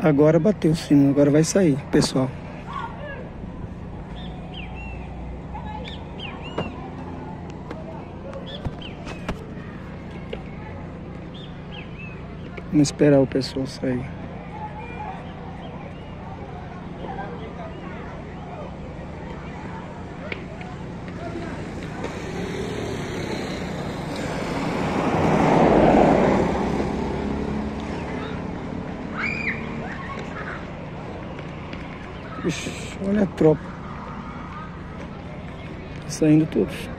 Agora bateu o sino, agora vai sair, pessoal. Vamos esperar o pessoal sair. Ixi, olha a tropa. Tá saindo todos.